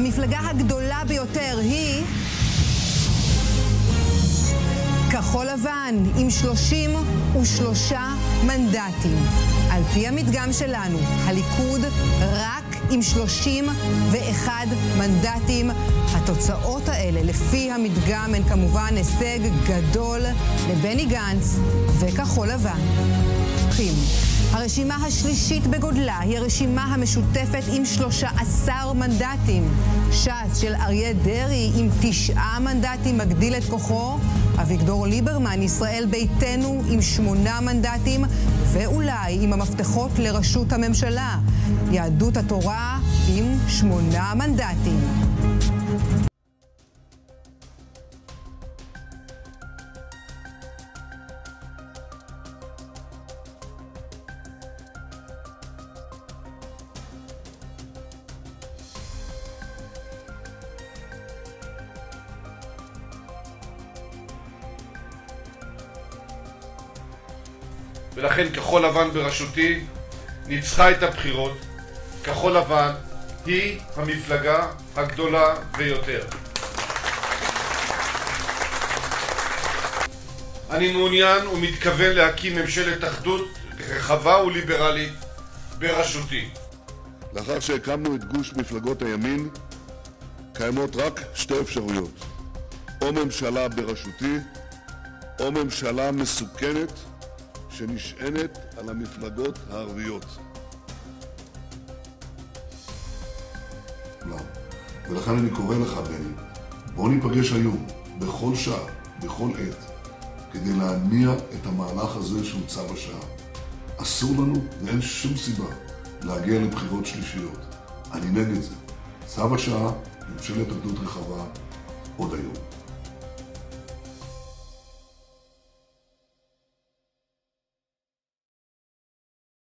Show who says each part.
Speaker 1: המפלגה הגדולה ביותר היא... כחול לבן עם 33 מנדטים. על פי המדגם שלנו, הליכוד רק עם 31 מנדטים. התוצאות האלה, לפי המדגם, הן כמובן הישג גדול לבני גנץ וכחול לבן. הרשימה השלישית בגודלה היא הרשימה המשותפת עם 13 מנדטים. ש"ס של אריה דרעי עם תשעה מנדטים מגדיל את כוחו. אביגדור ליברמן, ישראל ביתנו עם שמונה מנדטים, ואולי עם המפתחות לראשות הממשלה. יהדות התורה עם שמונה מנדטים.
Speaker 2: ולכן כחול לבן בראשותי ניצחה את הבחירות. כחול לבן היא המפלגה הגדולה ביותר. אני מעוניין ומתכוון להקים ממשלת אחדות רחבה וליברלית בראשותי.
Speaker 3: לאחר שהקמנו את גוש מפלגות הימין, קיימות רק שתי אפשרויות: או ממשלה בראשותי, או ממשלה מסוכנת שנשענת על המפלגות הערביות. לא. ולכן אני קורא לך, בני, בוא ניפגש היום, בכל שעה, בכל עת, כדי להניע את המהלך הזה שהוא צו השעה. אסור לנו, ואין שום סיבה, להגיע לבחירות שלישיות. אני נגד זה. צו השעה, ממשלת אחדות רחבה, עוד היום.